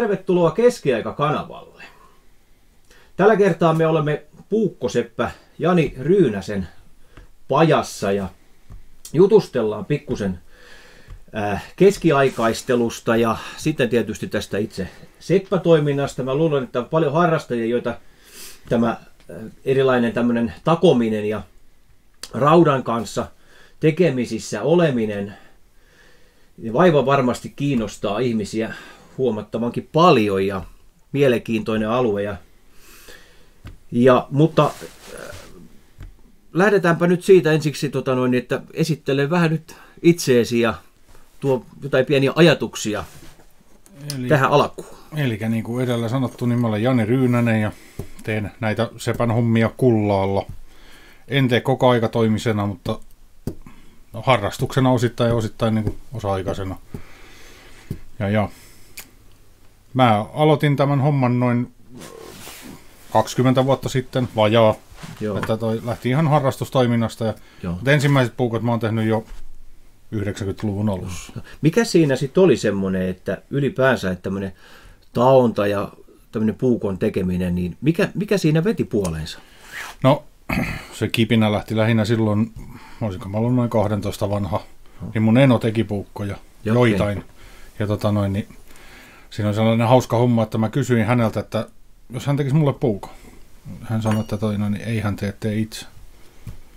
Tervetuloa Keskiaika-kanavalle. Tällä kertaa me olemme puukkoseppä Jani Ryynäsen pajassa ja jutustellaan pikkusen äh, keskiaikaistelusta ja sitten tietysti tästä itse seppätoiminnasta. Mä luulen, että on paljon harrastajia, joita tämä äh, erilainen tämmöinen takominen ja raudan kanssa tekemisissä oleminen niin vaiva varmasti kiinnostaa ihmisiä huomattavankin paljon ja mielenkiintoinen alue. Ja, ja, mutta äh, lähdetäänpä nyt siitä ensiksi, tota noin, että esittele vähän nyt itseesi ja tuo jotain pieniä ajatuksia eli, tähän alkuun. Eli niin kuin edellä sanottu, niin mä olen Jani Ryynänen ja teen näitä Sepän hommia kullaalla. En tee koko aika toimisena, mutta no, harrastuksena osittain ja osittain niin osa-aikaisena. Ja, ja mä aloitin tämän homman noin 20 vuotta sitten, vajaa. Joo. Että toi lähti ihan harrastustoiminnasta. Ja, Joo. mutta ensimmäiset puukot mä oon tehnyt jo 90-luvun alussa. Mikä siinä sitten oli semmoinen, että ylipäänsä että tämmöinen taonta ja tämmöinen puukon tekeminen, niin mikä, mikä siinä veti puoleensa? No se kipinä lähti lähinnä silloin, olisinko mä ollut noin 12 vanha, niin mun eno teki puukkoja, Jokin. joitain. Ja tota noin, niin siinä on sellainen hauska homma, että mä kysyin häneltä, että jos hän tekisi mulle puukon. Hän sanoi, että toi, no, niin ei hän tee, tee itse.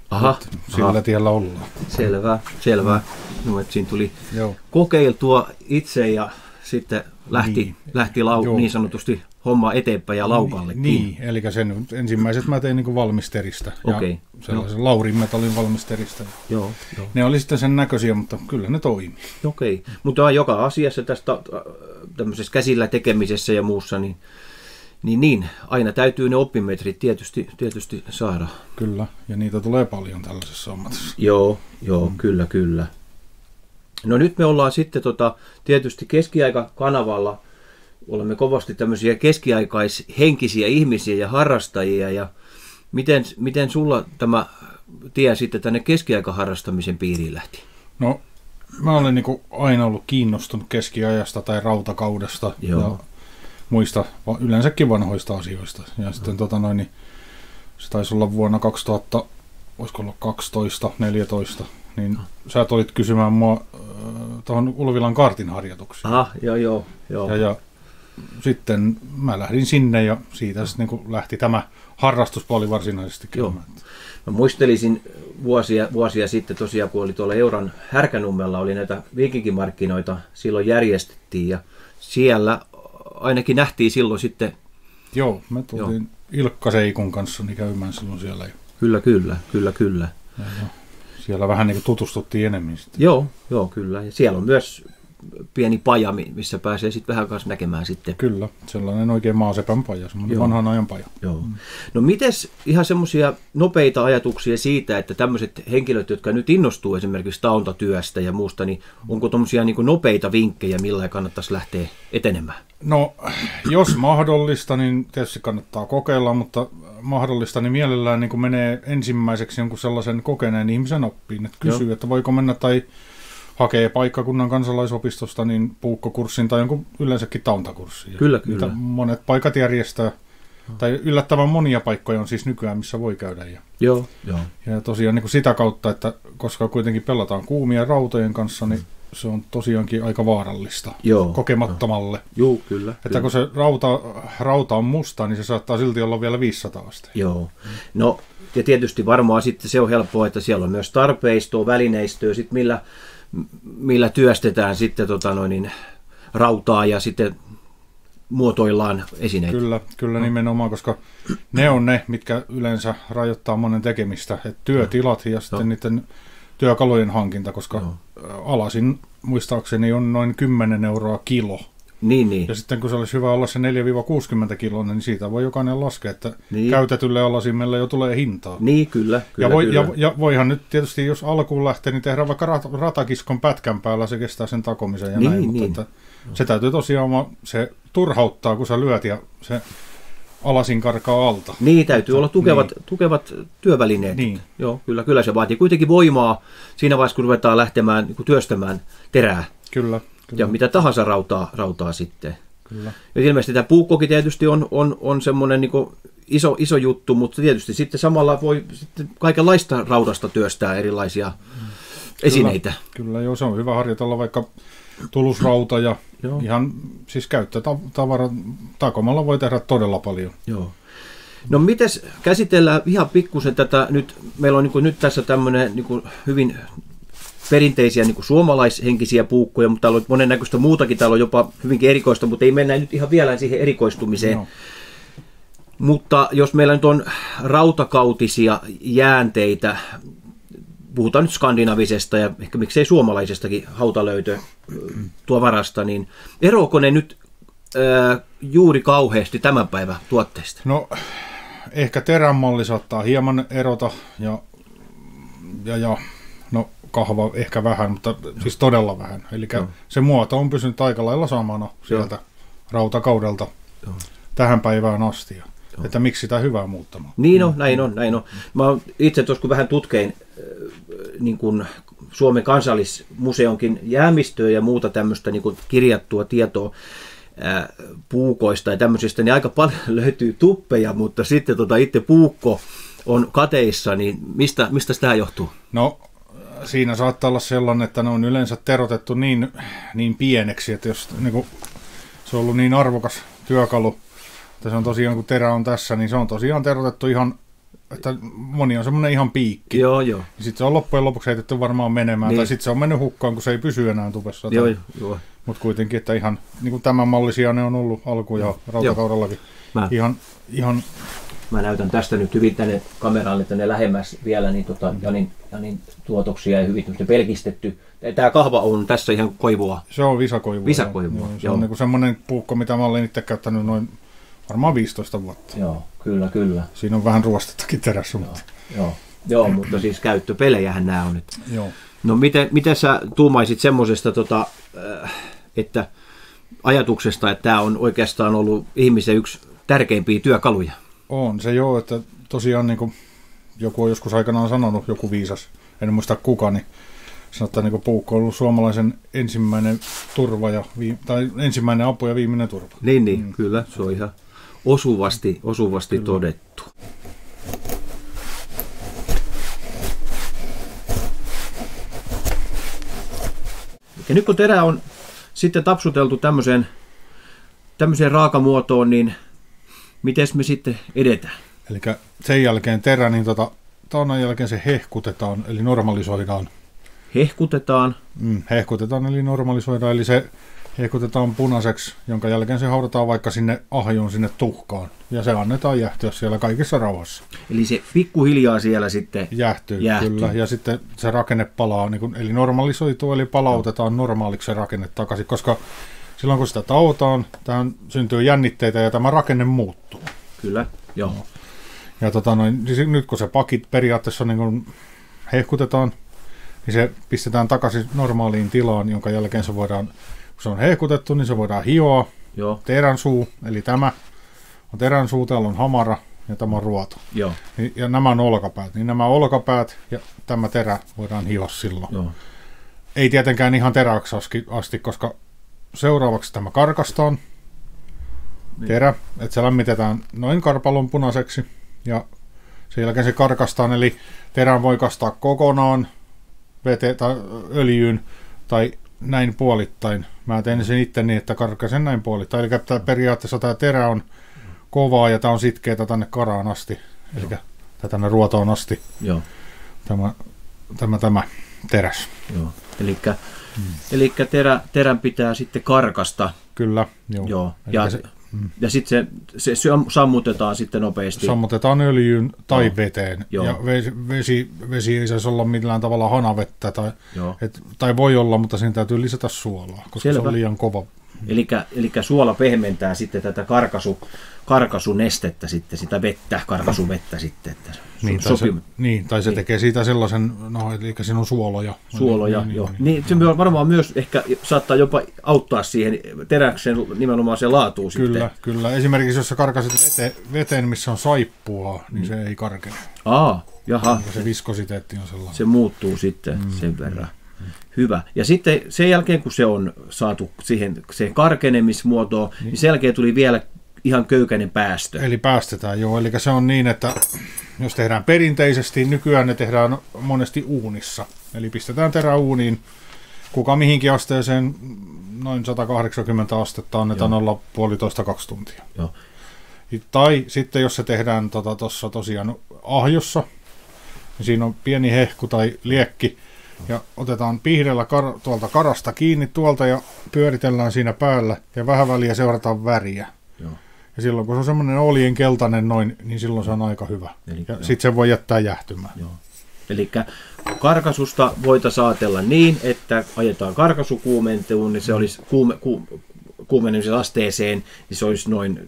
Aha, sillä aha. tiellä ollaan. Selvä, selvä. No, että siinä tuli Joo. kokeiltua itse ja sitten lähti, niin, lähti lau, niin sanotusti homma eteenpäin ja laukalle. Niin, eli sen ensimmäiset mä tein niin valmisterista. Okei. Okay. Sellaisen no. Laurin metallin valmisterista. Joo, joo. Ne oli sitten sen näköisiä, mutta kyllä ne toimi. Okei, okay. mutta joka asiassa tästä äh, tämmöisessä käsillä tekemisessä ja muussa, niin, niin, niin aina täytyy ne oppimetrit tietysti, tietysti saada. Kyllä, ja niitä tulee paljon tällaisessa ammatissa. Joo, joo, mm. kyllä, kyllä. No nyt me ollaan sitten tota, tietysti keskiaika-kanavalla, olemme kovasti tämmöisiä keskiaikaishenkisiä ihmisiä ja harrastajia, ja miten, miten sulla tämä tie sitten tänne keskiaikaharrastamisen piiriin lähti? No mä olen niin aina ollut kiinnostunut keskiajasta tai rautakaudesta Joo. ja muista yleensäkin vanhoista asioista. Ja sitten tota noin, niin se taisi olla vuonna 2000, olisiko ollut 12, 14, niin sä olit kysymään mua äh, tuohon Ulvilan kartin harjoituksiin. Aha, joo, joo. joo. Ja, ja sitten mä lähdin sinne ja siitä sitten niin lähti tämä harrastuspuoli varsinaisesti. Joo. Mä muistelisin vuosia, vuosia sitten tosiaan, kun oli tuolla Euran härkänummella, oli näitä viikinkimarkkinoita, silloin järjestettiin ja siellä ainakin nähtiin silloin sitten... Joo, me tultiin Ilkka Seikun kanssa niin käymään silloin siellä. Kyllä, kyllä, kyllä, kyllä. Ja, ja siellä vähän niin kuin tutustuttiin enemmän sitten. Joo, joo, kyllä. Ja siellä on myös pieni paja, missä pääsee sitten vähän kanssa näkemään sitten. Kyllä, sellainen oikein maasepän paja, semmoinen Joo. vanhan ajan paja. Joo. Mm. No mites ihan semmoisia nopeita ajatuksia siitä, että tämmöiset henkilöt, jotka nyt innostuu esimerkiksi tauntatyöstä ja muusta, niin onko tuommoisia niin nopeita vinkkejä, millä kannattaisi lähteä etenemään? No, jos mahdollista, niin tietysti kannattaa kokeilla, mutta mahdollista, niin mielellään niin menee ensimmäiseksi jonkun sellaisen kokeneen ihmisen oppiin, että kysyy, Joo. että voiko mennä tai hakee paikkakunnan kansalaisopistosta niin puukkokurssin tai jonkun yleensäkin tauntakurssin. Kyllä, kyllä. monet paikat järjestää, tai yllättävän monia paikkoja on siis nykyään, missä voi käydä. Ja, joo, joo. ja tosiaan niin kuin sitä kautta, että koska kuitenkin pelataan kuumia rautojen kanssa, niin se on tosiaankin aika vaarallista joo, kokemattomalle. Joo, kyllä. Että kyllä. kun se rauta, rauta on musta, niin se saattaa silti olla vielä 500 astetta. Joo. No, ja tietysti varmaan sitten se on helppoa, että siellä on myös tarpeistoa, välineistöä, sit millä millä työstetään sitten tota noin, niin, rautaa ja sitten muotoillaan esineitä. Kyllä, kyllä no. nimenomaan, koska ne on ne, mitkä yleensä rajoittaa monen tekemistä. Et työtilat ja sitten no. niiden työkalujen hankinta, koska no. alasin muistaakseni on noin 10 euroa kilo. Niin, niin. Ja sitten kun se olisi hyvä olla se 4-60 kiloinen, niin siitä voi jokainen laskea, että niin. käytetylle alasimelle jo tulee hintaa. Niin, kyllä. kyllä, ja, voi, kyllä. Ja, ja voihan nyt tietysti, jos alkuun lähtee, niin tehdä vaikka rat, ratakiskon pätkän päällä, se kestää sen takomisen ja niin, näin. Niin. Mutta että se täytyy tosiaan, se turhauttaa, kun sä lyöt ja se alasin karkaa alta. Niin, täytyy olla tukevat, niin. tukevat työvälineet. Niin. Joo, kyllä, kyllä se vaatii kuitenkin voimaa siinä vaiheessa, kun ruvetaan lähtemään niin työstämään terää. Kyllä. Kyllä. Ja mitä tahansa rautaa, rautaa sitten. Kyllä. Ja ilmeisesti tämä puukkokin tietysti on, on, on semmoinen niin iso, iso juttu, mutta tietysti sitten samalla voi sitten kaikenlaista raudasta työstää erilaisia esineitä. Kyllä, kyllä joo, se on hyvä harjoitella vaikka tulusrauta ja Joo. ihan siis käyttötavara takomalla voi tehdä todella paljon. Joo. No mites käsitellään ihan pikkusen tätä, nyt meillä on niin nyt tässä tämmöinen niin hyvin perinteisiä niin kuin suomalaishenkisiä puukkoja, mutta täällä on monennäköistä muutakin, täällä on jopa hyvinkin erikoista, mutta ei mennä nyt ihan vielä siihen erikoistumiseen. Joo. Mutta jos meillä nyt on rautakautisia jäänteitä, puhutaan nyt skandinavisesta ja ehkä miksei suomalaisestakin hautalöytö tuo varasta, niin eroako ne nyt ää, juuri kauheasti tämän päivän tuotteista? No ehkä teränmalli saattaa hieman erota ja, ja, ja no kahva ehkä vähän, mutta siis todella vähän. Eli Joo. se muoto on pysynyt aika lailla samana sieltä rautakaudelta tähän päivään asti. Ja, että miksi sitä hyvää muuttamaan. Niin on, näin on, näin on. Mä itse tuossa kun vähän tutkein äh, niin kuin Suomen kansallismuseonkin jäämistöä ja muuta tämmöistä niin kuin kirjattua tietoa ää, puukoista ja tämmöisistä, niin aika paljon löytyy tuppeja, mutta sitten tota itse puukko on kateissa, niin mistä, mistä tämä johtuu? No siinä saattaa olla sellainen, että ne on yleensä terotettu niin, niin pieneksi, että jos niin kuin, se on ollut niin arvokas työkalu, että se on tosiaan, kun terä on tässä, niin se on tosiaan terotettu ihan, että moni on semmoinen ihan piikki. Joo, joo. Sitten se on loppujen lopuksi heitetty varmaan menemään, Niin. tai sitten se on mennyt hukkaan, kun se ei pysy enää tupessa. Joo, joo. Mutta kuitenkin, että ihan niin kuin tämän mallisia ne on ollut alku- ja rautakaudellakin. Ihan, ihan mä näytän tästä nyt hyvin tänne kameralle tänne lähemmäs vielä niin tota, Janin, Janin tuotoksia ja hyvin pelkistetty. Tämä kahva on tässä ihan koivua. Se on visakoivua. Visakoivua, Joo, se joo. on niin semmoinen puukko, mitä mä olen itse käyttänyt noin varmaan 15 vuotta. Joo, kyllä, kyllä. Siinä on vähän ruostettakin terässä, mutta Joo, joo mutta siis käyttöpelejähän nämä on nyt. joo. No miten, miten sä tuumaisit semmoisesta, tota, äh, että ajatuksesta, että tämä on oikeastaan ollut ihmisen yksi tärkeimpiä työkaluja? On se joo, että tosiaan niin kuin joku on joskus aikanaan sanonut, joku viisas, en muista kuka, niin että niin puukko on ollut suomalaisen ensimmäinen turva ja vii, tai ensimmäinen apu ja viimeinen turva. Niin, niin, mm. kyllä, se on ihan osuvasti, osuvasti todettu. Ja nyt kun terä on sitten tapsuteltu tämmöiseen, tämmöiseen raakamuotoon, niin miten me sitten edetään? Eli sen jälkeen terä, niin tota, taunan jälkeen se hehkutetaan, eli normalisoidaan. Hehkutetaan, Mm, hehkutetaan, eli normalisoidaan, eli se hehkutetaan punaiseksi, jonka jälkeen se haudataan vaikka sinne ahjoon, sinne tuhkaan. Ja se annetaan jäähtyä siellä kaikissa rauhassa. eli se pikkuhiljaa siellä sitten, Jäähtyy, Jäähtyy. kyllä. Ja sitten se rakenne palaa, niin kuin, eli normalisoituu, eli palautetaan normaaliksi se rakenne takaisin, koska silloin kun sitä tauotaan, tähän syntyy jännitteitä ja tämä rakenne muuttuu. kyllä, joo, Ja tota noin, siis nyt kun se pakit periaatteessa niin kun hehkutetaan, niin se pistetään takaisin normaaliin tilaan, jonka jälkeen se voidaan, kun se on hehkutettu, niin se voidaan hioa. joo, Terän suu, eli tämä on terän suu, täällä on hamara ja tämä on ruoto. joo, Niin- Ja nämä on olkapäät. Niin nämä olkapäät ja tämä terä voidaan hioa silloin. joo, Ei tietenkään ihan teräksi asti, koska seuraavaksi tämä karkastaan. Niin. Terä, että se lämmitetään noin karpalon punaiseksi ja sen jälkeen se karkastaan, eli terän voi kastaa kokonaan vete tai öljyyn tai näin puolittain. Mä teen sen itse niin, että karkasen näin puolittain. Eli tää periaatteessa tämä terä on kovaa ja tämä on sitkeätä tänne karaan asti, eli tai tänne ruotoon asti joo. tämä, tämä, tämä teräs. Joo. Elikkä, mm. elikkä terä, terän pitää sitten karkasta. Kyllä, joo. Joo. Eli Ja, se ja sitten se, se sam- sammutetaan sitten nopeasti. sammutetaan öljyyn tai Joo. veteen. Joo. Ja vesi, vesi, ei saisi olla millään tavalla hanavettä, tai, Joo. et, tai voi olla, mutta siinä täytyy lisätä suolaa, koska Selvä. se on liian kova. Elikkä, elikkä suola pehmentää sitten tätä karkasu, karkasunestettä sitten, sitä vettä, karkasuvettä sitten. Että Niin, tai se, niin, tai se Niin. tekee siitä sellaisen, no, eli siinä on suoloja. suoloja. Niin, joo. niin, Niin, se myö- varmaan myös ehkä saattaa jopa auttaa siihen teräksen nimenomaan se Kyllä, sitten. kyllä. Esimerkiksi jos sä karkasit vete, veteen, missä on saippua, niin se ei karkene. Aa, jaha, Ja se viskositeetti on sellainen. se muuttuu sitten sen verran. Hyvä. Ja sitten sen jälkeen, kun se on saatu siihen se karkenemismuotoon, niin, niin sen jälkeen tuli vielä ihan köykäinen päästö. Eli päästetään, joo. Eli se on niin, että jos tehdään perinteisesti, nykyään ne tehdään monesti uunissa. Eli pistetään terä uuniin, kuka mihinkin asteeseen, noin 180 astetta annetaan joo. olla puolitoista kaksi tuntia. Joo. Tai sitten jos se tehdään tuossa tota, tosiaan ahjossa, niin siinä on pieni hehku tai liekki, ja otetaan pihdellä kar- tuolta karasta kiinni tuolta ja pyöritellään siinä päällä ja vähän väliä seurataan väriä. Joo. Ja silloin kun se on semmoinen olien keltainen noin, niin silloin se on aika hyvä. Eli- ja sitten se voi jättää jähtymään. Joo. Eli karkasusta voitaisiin ajatella niin, että ajetaan karkasukuumentuun, niin se olisi kuume, ku, kuumenemisen asteeseen, niin se olisi noin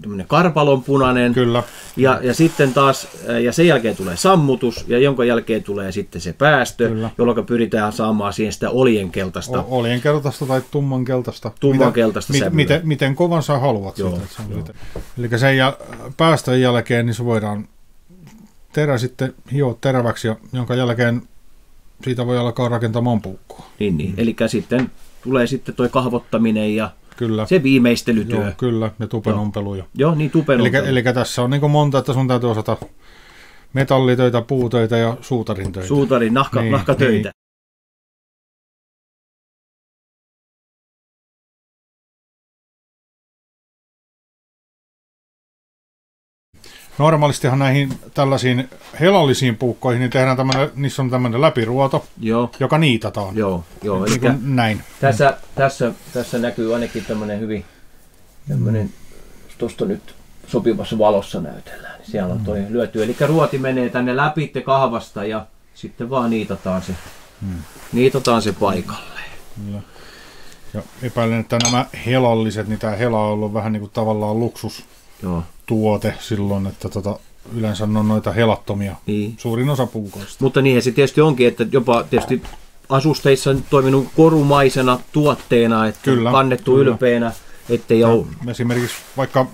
tämmöinen karpalonpunainen. Kyllä. Ja, ja sitten taas, ää, ja sen jälkeen tulee sammutus, ja jonka jälkeen tulee sitten se päästö, Kyllä. jolloin pyritään saamaan siihen sitä olienkeltaista. O- tai tumman keltaista. Tummankeltaista sävyä. miten, miten kovan sä haluat Joo, sitä. että joo. Eli sen jäl- päästön jälkeen niin se voidaan terä sitten hioa teräväksi, ja jonka jälkeen siitä voi alkaa rakentamaan puukkoa. Niin, niin. Eli sitten tulee sitten toi kahvottaminen ja Kyllä. se viimeistelytyö. Joo, kyllä, ja tupenompelu. Ja. Joo, niin tupen Eli, eli tässä on niin monta, että sun täytyy osata metallitöitä, puutöitä ja suutarin töitä. suutarin nahka, Niin, nahkatöitä. Normaalistihan näihin tällaisiin helallisiin puukkoihin, niin tehdään tämmönen, niissä on tämmöinen läpiruoto, Joo, joka niitataan. joo, joo. Niin kuin näin. tässä, tässä, tässä näkyy ainakin tämmöinen hyvin, tämmöinen, tuosta nyt sopivassa valossa näytellään. Niin siellä on toi lyöty. Eli ruoti menee tänne läpi kahvasta ja sitten vaan niitataan se, niitataan se paikalle. Kyllä. Ja epäilen, että nämä helalliset, niin tämä hela on ollut vähän niin kuin tavallaan luksustuote Joo, silloin, että tota, yleensä on noita helattomia. niin. Suurin osa puukoista. Mutta niinhän se tietysti onkin, että jopa tietysti asusteissa on toiminut korumaisena tuotteena, että Kyllä, kannettu kyllä. ylpeänä, ettei ole... Esimerkiksi vaikka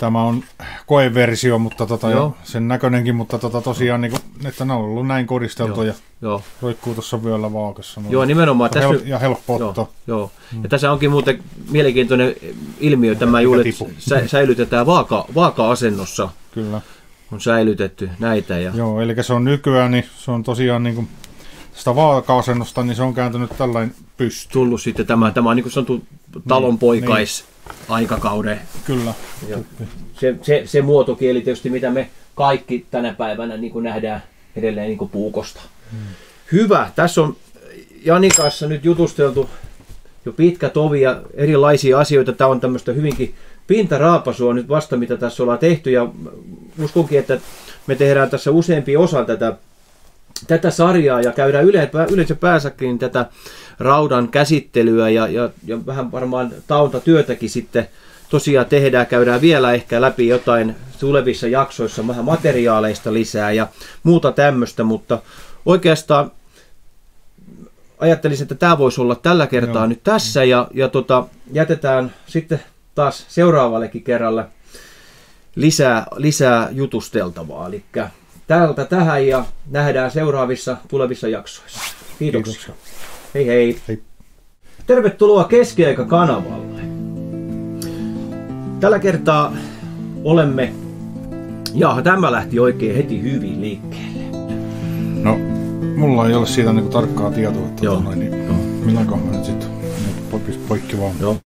tämä on koeversio, mutta tota, Joo. sen näköinenkin, mutta tota, tosiaan, niin kuin, että ne on ollut näin koristeltu Joo. ja Joo, roikkuu tuossa vyöllä vaakassa. joo nimenomaan. ja, Tässä, hel- ja helppo Joo, ottaa. joo. Ja tässä onkin muuten mielenkiintoinen ilmiö tämä juuri, että sä, säilytetään vaaka, vaaka-asennossa Kyllä. on säilytetty näitä. Ja, Joo, eli se on nykyään, niin se on tosiaan niin kuin, sitä vaaka-asennosta, niin se on kääntynyt tällainen pysty. tullut sitten tämä, tämä on niin kuin sanottu talonpoikais aikakauden. Kyllä. Ja se, se, se muotokieli tietysti, mitä me kaikki tänä päivänä niin kuin nähdään edelleen niin kuin puukosta. Hyvä. Tässä on Janin kanssa nyt jutusteltu jo pitkä tovi ja erilaisia asioita. Tämä on tämmöistä hyvinkin pintaraapasua nyt vasta, mitä tässä ollaan tehty. Ja uskonkin, että me tehdään tässä useampi osa tätä, tätä sarjaa ja käydään yle, yleensä päänsäkin tätä raudan käsittelyä ja, ja, ja vähän varmaan tauntatyötäkin sitten tosiaan tehdään, käydään vielä ehkä läpi jotain tulevissa jaksoissa vähän materiaaleista lisää ja muuta tämmöistä, mutta oikeastaan ajattelisin, että tämä voisi olla tällä kertaa Joo. nyt tässä ja, ja tota, jätetään sitten taas seuraavallekin kerralle lisää, lisää jutusteltavaa. Eli täältä tähän ja nähdään seuraavissa tulevissa jaksoissa. Kiitoksia. Kiitoksia. Hei hei. Hei. Tervetuloa Keskiaika-kanavalle. Tällä kertaa olemme... Jaha, tämä lähti oikein heti hyvin liikkeelle. No, mulla ei ole siitä niinku tarkkaa tietoa, että Joo. noin, niin, milloin mä nyt sitten poikki vaan. Joo.